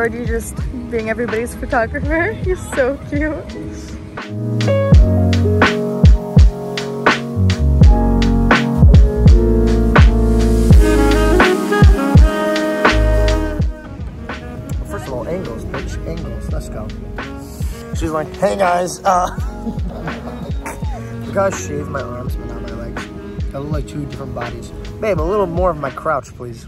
Georgie just being everybody's photographer. He's so cute. First of all, angles, bitch, angles. Let's go. She's like, hey guys, uh, I gotta shave my arms, but not my legs. I look like two different bodies. Babe, a little more of my crouch, please.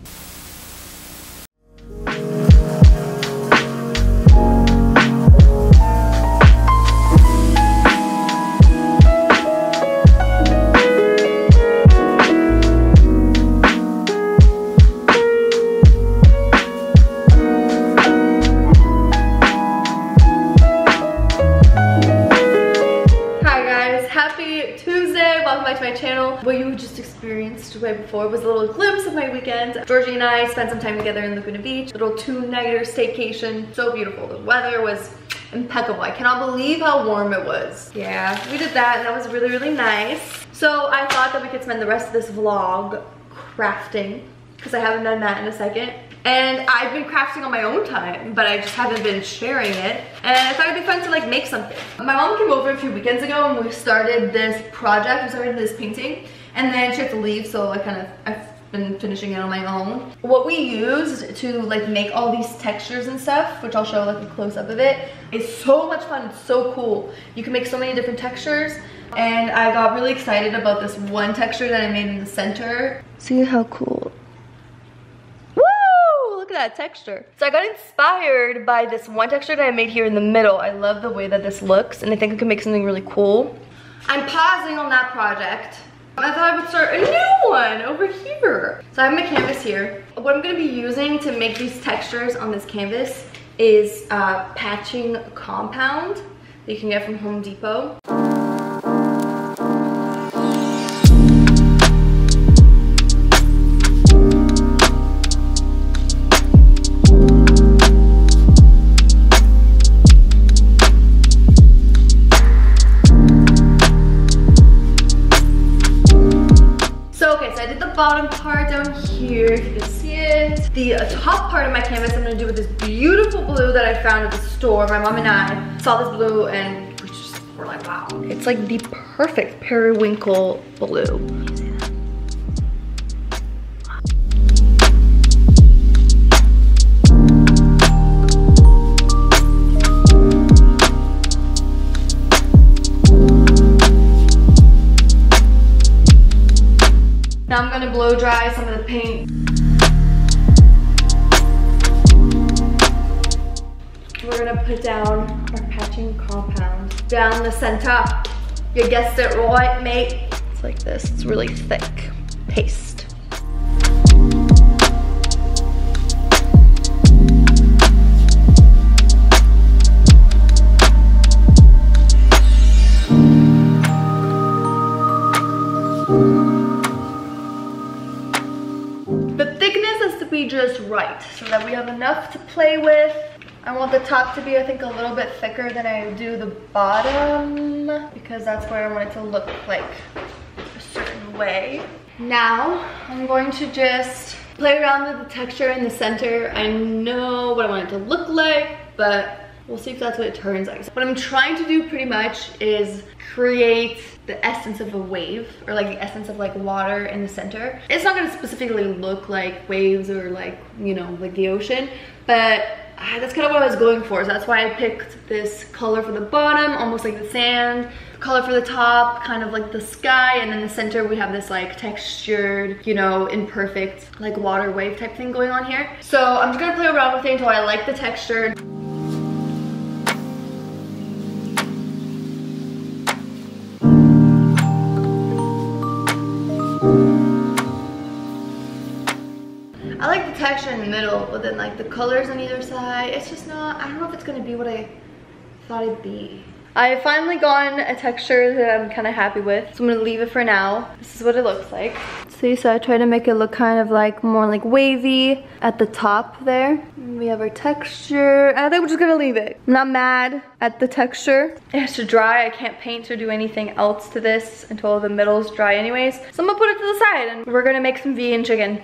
What you just experienced right before was a little glimpse of my weekend. Georgie and I spent some time together in Laguna Beach. Little two-nighter staycation. So beautiful. The weather was impeccable. I cannot believe how warm it was. Yeah, we did that and that was really, really nice. So I thought that we could spend the rest of this vlog crafting because I haven't done that in a second. And I've been crafting on my own time, but I just haven't been sharing it. And I thought it'd be fun to like make something. My mom came over a few weekends ago and we started this project, we started this painting. And then she had to leave, so I kind of, I've been finishing it on my own. What we used to like make all these textures and stuff, which I'll show like a close up of it, is so much fun, it's so cool. You can make so many different textures. And I got really excited about this one texture that I made in the center. See how cool at that texture. So I got inspired by this one texture that I made here in the middle. I love the way that this looks and I think I can make something really cool. I'm pausing on that project. I thought I would start a new one over here. So I have my canvas here. What I'm gonna be using to make these textures on this canvas is uh, patching compound that you can get from Home Depot. The uh, top part of my canvas I'm gonna do with this beautiful blue that I found at the store. My mom and I saw this blue and we just were like, wow. It's like the perfect periwinkle blue. Can you see that? Now I'm gonna blow dry some of the paint. Put down our patching compound down the center. You guessed it right, mate. It's like this, it's really thick paste. The thickness has to be just right so that we have enough to play with. I want the top to be, I think, a little bit thicker than I do the bottom because that's where I want it to look like a certain way. Now, I'm going to just play around with the texture in the center. I know what I want it to look like, but We'll see if that's what it turns out. What I'm trying to do pretty much is create the essence of a wave or like the essence of like water in the center. It's not gonna specifically look like waves or like, you know, like the ocean, but ah, that's kind of what I was going for. So that's why I picked this color for the bottom, almost like the sand, color for the top, kind of like the sky, and then the center we have this like textured, you know, imperfect like water wave type thing going on here. So I'm just gonna play around with it until I like the texture. But then like the colors on either side, it's just not, I don't know if it's gonna be what I thought it'd be. I finally gotten a texture that I'm kind of happy with, so I'm gonna leave it for now. This is what it looks like. See, so I try to make it look kind of like more like wavy at the top there. We have our texture. I think we're just gonna leave it. I'm not mad at the texture. It has to dry. I can't paint or do anything else to this until the middle's dry anyways. So I'm gonna put it to the side and we're gonna make some vegan chicken.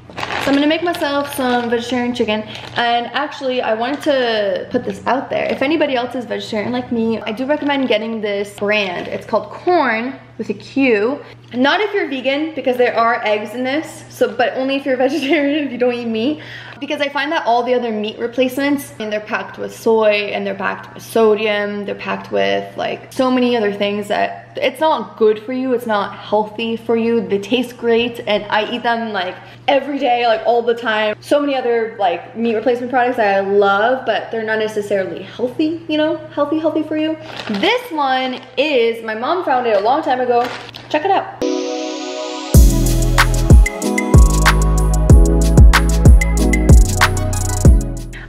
I'm gonna make myself some vegetarian chicken. And actually, I wanted to put this out there. If anybody else is vegetarian like me, I do recommend getting this brand. It's called Quorn with a Q. Not if you're vegan, because there are eggs in this, so but only if you're vegetarian, if you don't eat meat. Because I find that all the other meat replacements, and they're packed with soy, and they're packed with sodium, they're packed with like so many other things that it's not good for you, it's not healthy for you. They taste great, and I eat them like every day, like all the time. So many other like meat replacement products that I love, but they're not necessarily healthy, you know, healthy, healthy for you. This one is, my mom found it a long time ago. Go check it out.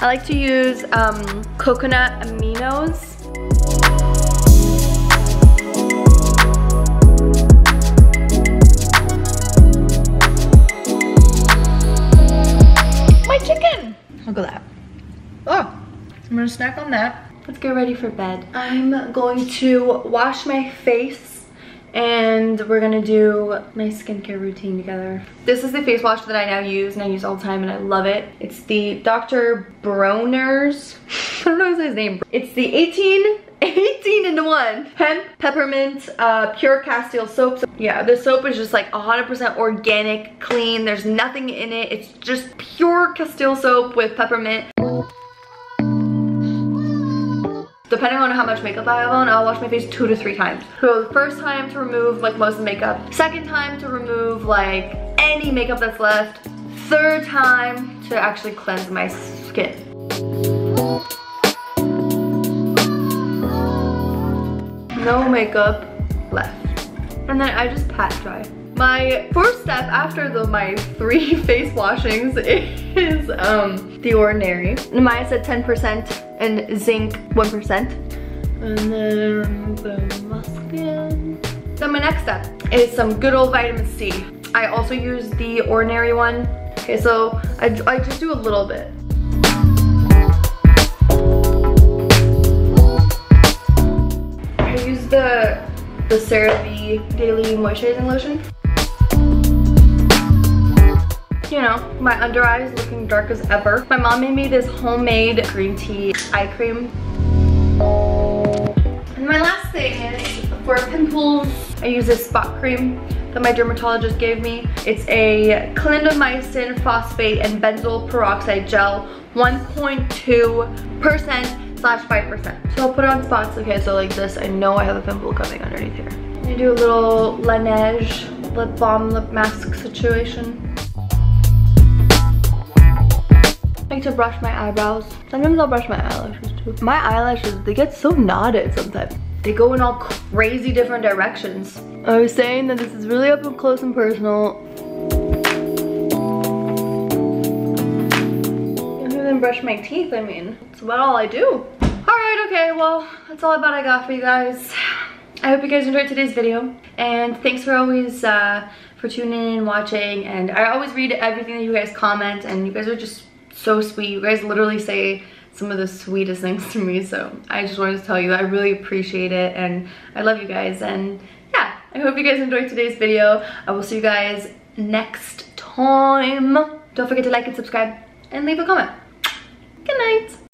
I like to use um, coconut aminos. My chicken! Look at that. Oh, I'm gonna snack on that. Let's get ready for bed. I'm going to wash my face and we're gonna do my skincare routine together. This is the face wash that I now use and I use all the time and I love it. It's the Dr. Bronner's, I don't know his name. It's the 18, 18 into one. Hemp, peppermint, uh, pure Castile soap. Yeah, the soap is just like 100% organic, clean. There's nothing in it. It's just pure Castile soap with peppermint. Depending on how much makeup I have on, I'll wash my face two to three times. So the first time to remove like most of the makeup. Second time to remove like any makeup that's left. Third time to actually cleanse my skin. No makeup left. And then I just pat dry. My first step after the, my three face washings is um, The Ordinary. Niacinamide 10% and zinc 1%. And then remove the skin. Then my next step is some good old vitamin C. I also use the Ordinary one. Okay, so I, I just do a little bit. I use the, the CeraVe Daily Moisturizing Lotion you know, my under eyes looking dark as ever. My mom made me this homemade green tea eye cream. And my last thing is for pimples, I use this spot cream that my dermatologist gave me. It's a clindamycin phosphate and benzoyl peroxide gel, 1.2% slash 5%. So I'll put it on spots, okay, so like this, I know I have a pimple coming underneath here. I'm gonna do a little Laneige lip balm lip mask situation. To brush my eyebrows. Sometimes I'll brush my eyelashes too. My eyelashes, they get so knotted sometimes. They go in all crazy different directions. I was saying that this is really up close and personal. Other than brush my teeth, I mean, it's about all I do. All right, okay, well, that's all about I got for you guys. I hope you guys enjoyed today's video. And thanks for always, uh, for tuning in and watching. And I always read everything that you guys comment and you guys are just so sweet. You guys literally say some of the sweetest things to me. So I just wanted to tell you I really appreciate it and I love you guys. And yeah, I hope you guys enjoyed today's video. I will see you guys next time. Don't forget to like and subscribe and leave a comment. Good night.